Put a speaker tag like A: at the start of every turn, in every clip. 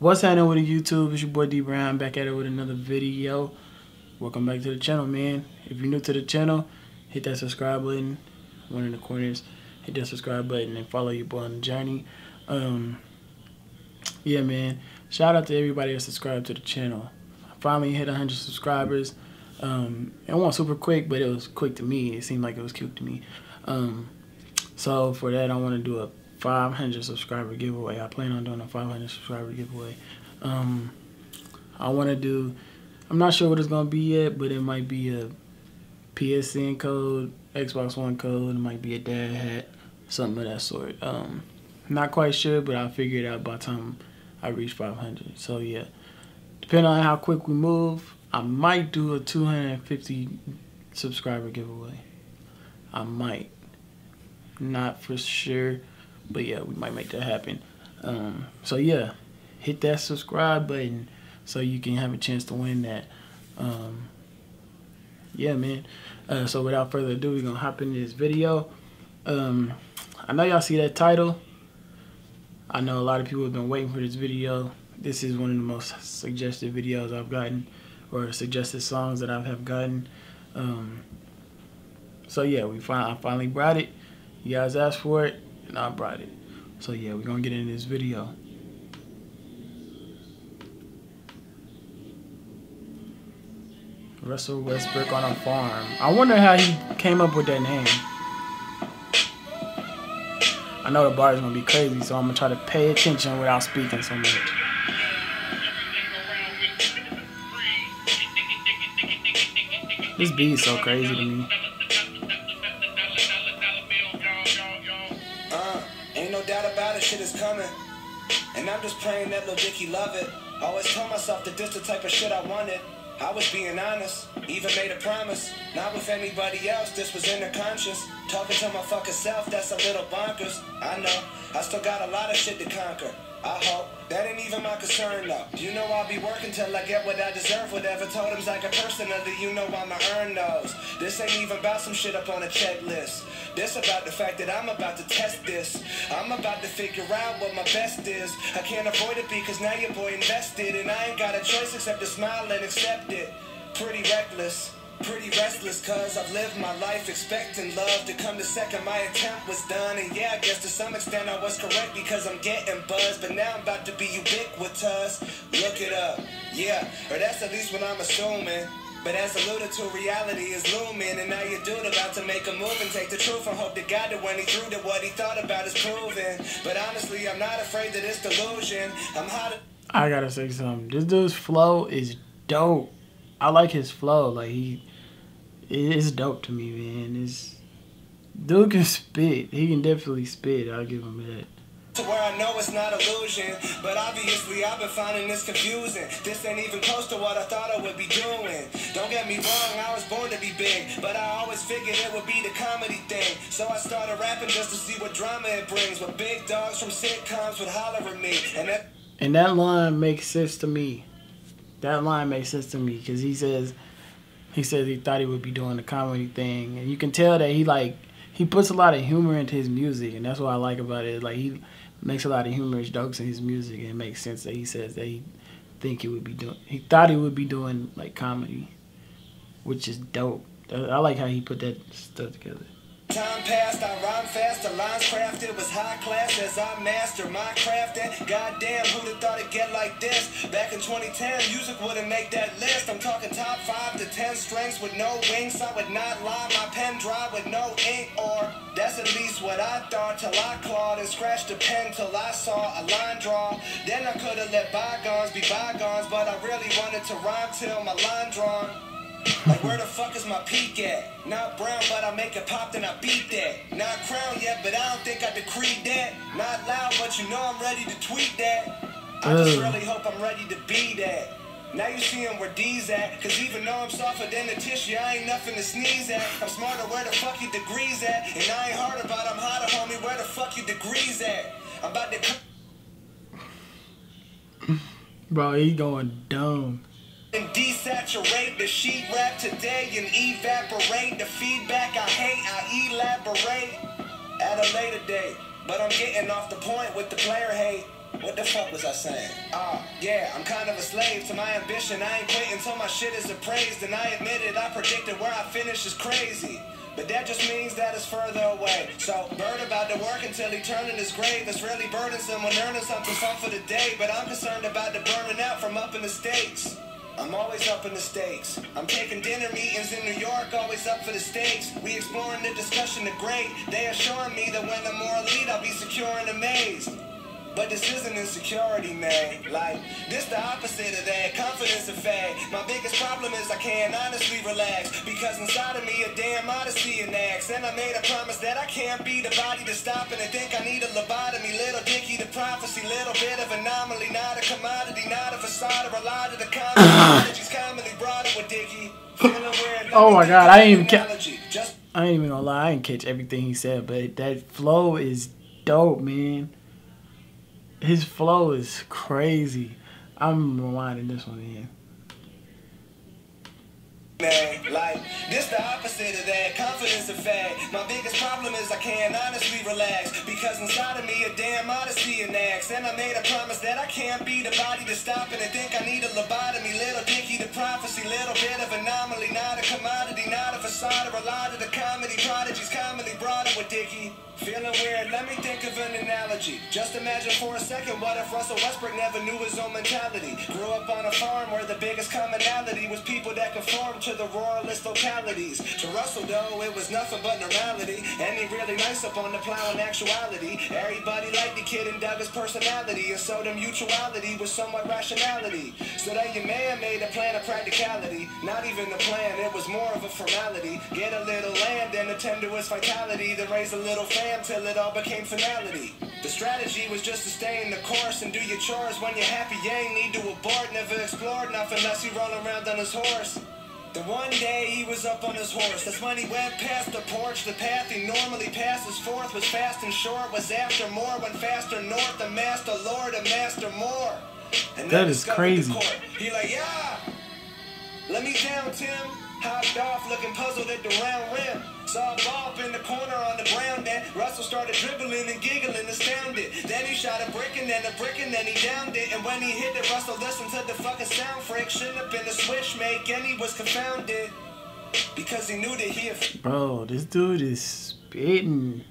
A: What's happening with the YouTube? It's your boy D Brown back at it with another video. Welcome back to the channel, man. If you're new to the channel, hit that subscribe button, one in the corners. Hit that subscribe button and follow your boy on the journey. Um, yeah, man. Shout out to everybody that subscribed to the channel. I finally hit 100 subscribers. Um, it went super quick, but it was quick to me. It seemed like it was quick to me. Um, so for that, I want to do a 500 subscriber giveaway. I plan on doing a 500 subscriber giveaway. Um, I want to do, I'm not sure what it's going to be yet, but it might be a PSN code, Xbox One code, it might be a dad hat, something of that sort. Um, not quite sure, but I'll figure it out by the time I reach 500. So yeah, depending on how quick we move, I might do a 250 subscriber giveaway. I might. Not for sure. But yeah, we might make that happen. Um, so yeah, hit that subscribe button so you can have a chance to win that. Um, yeah, man. Uh, so without further ado, we're gonna hop into this video. Um, I know y'all see that title. I know a lot of people have been waiting for this video. This is one of the most suggested videos I've gotten, or suggested songs that I have gotten. Um, so yeah, we fin I finally brought it. You guys asked for it and I brought it. So yeah, we're gonna get into this video. Russell Westbrook on a farm. I wonder how he came up with that name. I know the bar is gonna be crazy, so I'm gonna try to pay attention without speaking so much. This beat is so crazy to me.
B: Shit is coming. And I'm just praying that Lil Dicky love it. Always told myself that this the type of shit I wanted. I was being honest, even made a promise. Not with anybody else, this was inner conscious. Talking to my fucking self, that's a little bonkers. I know, I still got a lot of shit to conquer. I hope that ain't even my concern though. You know I'll be working till I get what I deserve. Whatever totems like a personally, you know I'ma earn those. This ain't even about some shit up on a checklist. This about the fact that I'm about to test this. I'm about to figure out what my best is. I can't avoid it because now your boy invested, and I ain't got a choice except to smile and accept it. Pretty reckless. Pretty restless cause I've lived my life expecting love to come the second my attempt was done And yeah, I guess to some extent I was correct because I'm getting buzzed But now I'm about to be ubiquitous, look it up, yeah Or that's at least what I'm assuming but as alluded to, reality is looming, and now your dude about to make a move and take the truth and hope to God that when he threw that what he thought about is proven. But honestly, I'm not afraid that it's delusion. I'm hot.
A: I gotta say something. This dude's flow is dope. I like his flow. Like he, it's dope to me, man. It's dude can spit. He can definitely spit. I'll give him that.
B: Where I know it's not illusion, but obviously I've been finding this confusing. This ain't even close to what I thought I would be doing. Don't get me wrong, I was born to be big, but I always figured it would be the comedy thing. So I started rapping just to see what drama it brings. But big dogs from sitcoms would holler at me, and that.
A: And that line makes sense to me. That line makes sense to me because he says he says he thought he would be doing the comedy thing, and you can tell that he like he puts a lot of humor into his music, and that's what I like about it. Like he makes a lot of humorous jokes in his music, and it makes sense that he says that he think he would be doing. He thought he would be doing like comedy, which is dope. I like how he put that stuff together.
B: Time passed, I rhyme fast, the lines crafted was high class as I master my craft. And goddamn, who'd have thought it'd get like this? Back in 2010, music wouldn't make that list. I'm talking top five to ten strings with no wings. I would not lie, my pen dry with no ink, or that's at least what I thought. Till I clawed and scratched the pen till I saw a line draw. Then I could have let bygones be bygones, but I really wanted to rhyme till my line drawn. Like where the fuck is my peak at? Not brown, but I make it pop, then I beat that. Not crown yet, but I don't think I decreed that. Not loud, but you know I'm ready to tweet that. I just mm. really hope I'm ready to be that. Now you see him where D's at, cause even though I'm softer than the tissue, I ain't nothing to sneeze at. I'm smarter where the fuck your degrees at. And I ain't hard about I'm hotter, homie, where the fuck your degrees at. I'm about to
A: Bro, he going dumb
B: and desaturate the sheet rap today and evaporate the feedback I hate. I elaborate at a later date, but I'm getting off the point with the player hate. What the fuck was I saying? Ah. Yeah, I'm kind of a slave to my ambition. I ain't quitting until my shit is appraised. And I admit it, I predicted where I finish is crazy. But that just means that it's further away. So, Bird about to work until he turn in his grave. It's really burdensome when earning something some for the day. But I'm concerned about the burning out from up in the States. I'm always up in the stakes. I'm taking dinner meetings in New York, always up for the stakes. We exploring the discussion, the great. They assuring me that when I'm more elite, I'll be secure and amazed. But this isn't insecurity, man. Like, this the opposite of that. Confidence and fad. My biggest problem is I can't honestly relax. Because inside of me a damn modesty and acts. And I made a promise that I can't be the body to stop and I think I need a lobotomy. Little dicky the prophecy, little bit of anomaly. Not a commodity, not a facade or a lot of the. She's commonly brought up with Dicky.
A: Oh my god, I didn't even catch. I ain't even gonna lie, I didn't catch everything he said, but that flow is dope, man his flow is crazy. I'm rewinding this one in.
B: Man, like, this the opposite of that. Confidence and fad. My biggest problem is I can't honestly relax. Because inside of me a damn modesty and acts. And I made a promise that I can't be the body to stop and I think I need a lobotomy. Little dicky the prophecy, little bit of anomaly. Not a commodity, not a facade or a lot of the comedy. Prodigies commonly brought it with Dicky. Feeling weird, let me think of an analogy. Just imagine for a second what if Russell Westbrook never knew his own mentality. Grew up on a farm where the biggest commonality was people that conformed to the ruralist localities. To Russell, though, it was nothing but normality. And he really nice up on the plow in actuality. Everybody liked the kid and dug his personality. And so the mutuality was somewhat rationality. So that your man made a plan of practicality. Not even a plan, it was more of a formality. Get a little land and attend to its vitality. Then raise a little family till it all became finality. The strategy was just to stay in the course and do your chores when you're happy. You ain't need to abort, never explored nothing unless he roll around on his horse. The one day he was up on his horse. That's when he went past the porch. The path he normally passes forth was fast and short. Was after more, went faster north. The master lord, a master more.
A: And that is crazy.
B: He like, yeah. Let me down, Tim. Hopped off, looking puzzled at the round rim. Saw Bob in the corner on the ground, then Russell started dribbling and giggling, astounded. Then he shot a brick and then a brick and then he downed it. And when he hit it, Russell listened to the fucking sound freak. Shouldn't have been a switch make, and he was confounded. Because he knew that he had.
A: Bro, this dude is spitting.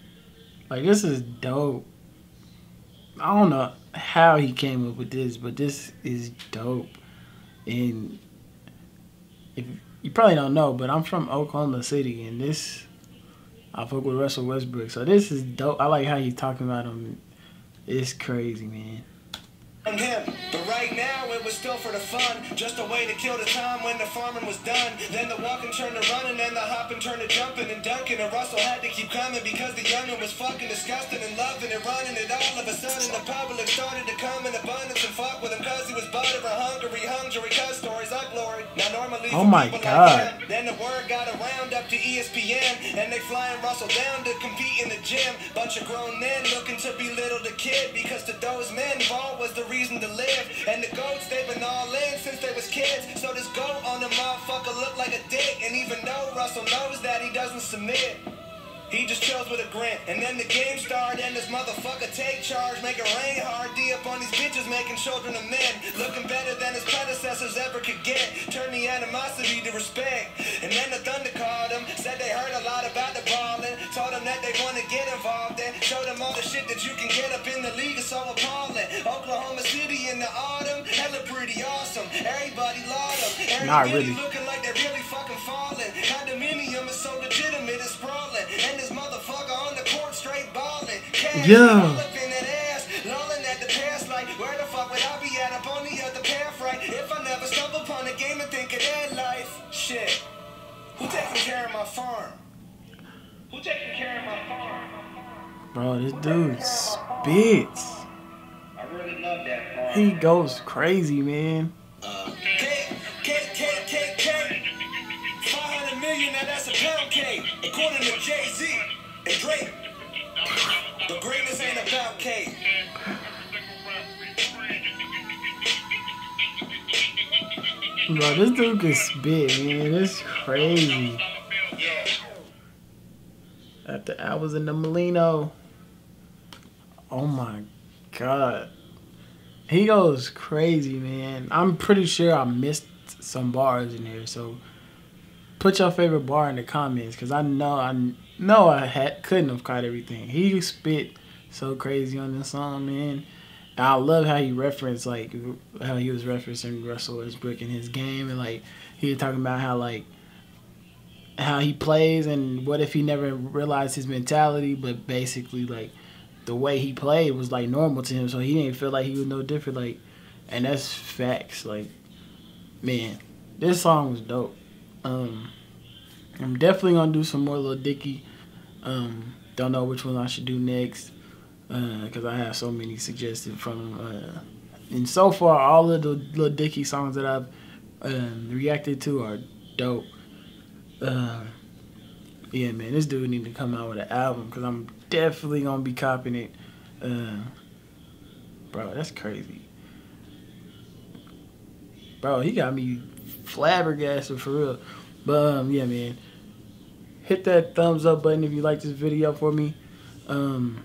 A: Like, this is dope. I don't know how he came up with this, but this is dope. And if you probably don't know, but I'm from Oklahoma City, and this I fuck with Russell Westbrook, so this is dope. I like how he's talking about him. It's crazy, man
B: him. But right now it was still for the fun, just a way to kill the time when the farming was done. Then the walking turned to running, and the hopping turned to jumping and dunking. And Russell had to keep coming because the youngin' was fucking disgusting and loving and running it. All of a sudden the public started to come in abundance and fuck with him cause he was butter hungry, hungry, cause stories are glory. Now normally
A: oh my god.
B: Like then the word got around up to ESPN, and they flying Russell down to compete in the gym. Bunch of grown men looking to belittle the kid because to those men, ball was the reason reason to live. And the goats, they've been all in since they was kids. So this goat on the motherfucker look like a dick. And even though Russell knows that he doesn't submit. He just chills with a grin. And then the game started and this motherfucker take charge. Make it rain hard. D up on these bitches making children of men. Looking better than his predecessors ever could get. Turn the animosity to respect. And then the Thunder called him. Said they heard a lot about the ballin'. Told them that they want to get involved in. Showed them all the shit that you can get up in the league. It's so appalling. Oklahoma City in the autumn. Hella pretty awesome. Everybody them.
A: Not really.
B: looking like they're really fucking falling. Condominium is so legitimate. It's sprawling. And this motherfucker on the court straight balling. Cash
A: yeah.
B: Where the fuck would I be at up on the other path, right? If I never stumble upon a game and think of that life. Shit. Who taking care of my farm? Who taking care of my farm?
A: Bro, this dude spits. He goes crazy, man.
B: K, K, K, K, K. 500 million, now that's a pound cake. According to Jay-Z and Drake. But greatness ain't about cake.
A: Bro, this dude can spit, man. It's crazy. After hours in the Molino. Oh my god. He goes crazy, man. I'm pretty sure I missed some bars in there, so put your favorite bar in the comments because I know I know I had couldn't have caught everything. He spit so crazy on this song, man. And I love how he referenced like how he was referencing Russell Westbrook in his game and like he was talking about how like how he plays and what if he never realized his mentality, but basically like the way he played was like normal to him, so he didn't feel like he was no different. Like, and that's facts. Like, man, this song was dope. Um, I'm definitely gonna do some more Lil Dicky. Um, don't know which one I should do next because uh, I have so many suggested from. Uh, and so far, all of the Lil Dicky songs that I've um, reacted to are dope. Yeah, man, this dude need to come out with an album because I'm definitely gonna be copying it. Uh, bro, that's crazy. Bro, he got me flabbergasted for real. But um, yeah, man, hit that thumbs up button if you like this video for me. Um,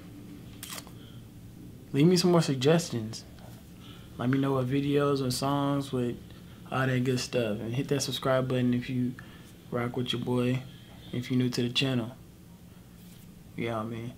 A: leave me some more suggestions. Let me know what videos or songs with all that good stuff. And hit that subscribe button if you rock with your boy if you're new to the channel. Yeah, man.